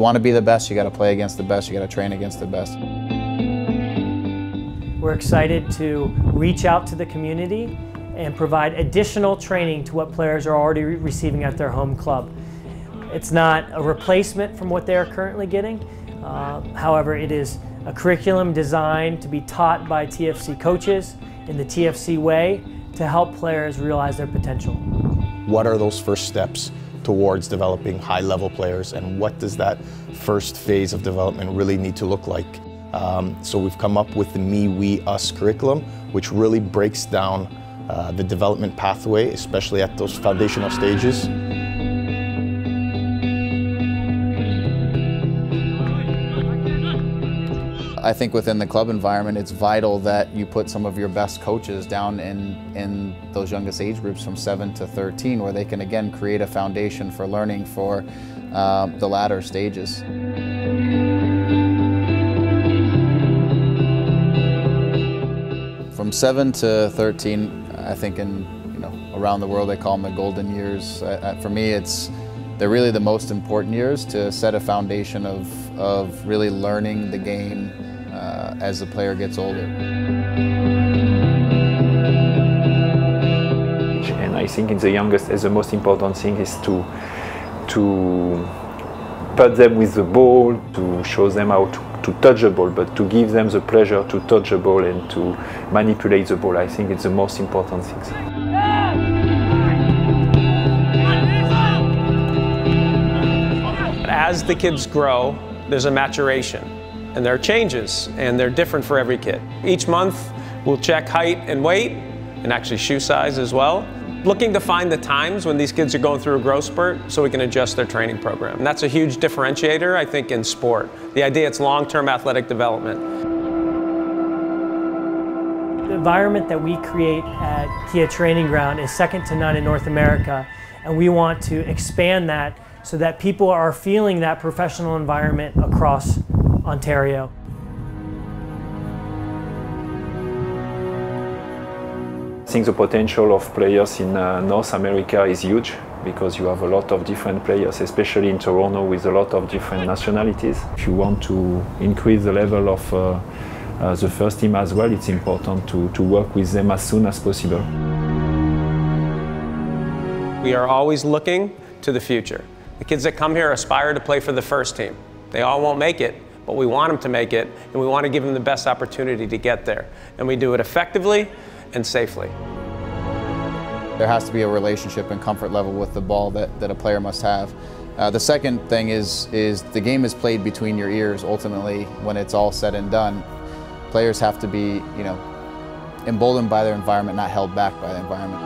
want to be the best, you got to play against the best, you got to train against the best. We're excited to reach out to the community and provide additional training to what players are already re receiving at their home club. It's not a replacement from what they are currently getting. Uh, however, it is a curriculum designed to be taught by TFC coaches in the TFC way to help players realize their potential. What are those first steps towards developing high-level players and what does that first phase of development really need to look like? Um, so we've come up with the Me, We, Us curriculum, which really breaks down uh, the development pathway, especially at those foundational stages. I think within the club environment, it's vital that you put some of your best coaches down in, in those youngest age groups from 7 to 13, where they can again create a foundation for learning for uh, the latter stages. From 7 to 13, I think in you know around the world they call them the golden years. for me, it's they're really the most important years to set a foundation of, of really learning the game uh, as the player gets older. And I think in the youngest, as the most important thing is to to put them with the ball, to show them how to to touch the ball, but to give them the pleasure to touch the ball and to manipulate the ball. I think it's the most important thing. As the kids grow, there's a maturation and there are changes and they're different for every kid. Each month we'll check height and weight and actually shoe size as well looking to find the times when these kids are going through a growth spurt so we can adjust their training program. And that's a huge differentiator, I think, in sport. The idea it's long-term athletic development. The environment that we create at Kia Training Ground is second to none in North America, and we want to expand that so that people are feeling that professional environment across Ontario. I think the potential of players in uh, North America is huge because you have a lot of different players, especially in Toronto with a lot of different nationalities. If you want to increase the level of uh, uh, the first team as well, it's important to, to work with them as soon as possible. We are always looking to the future. The kids that come here aspire to play for the first team. They all won't make it, but we want them to make it, and we want to give them the best opportunity to get there. And we do it effectively and safely. There has to be a relationship and comfort level with the ball that, that a player must have. Uh, the second thing is, is the game is played between your ears ultimately when it's all said and done. Players have to be, you know, emboldened by their environment, not held back by the environment.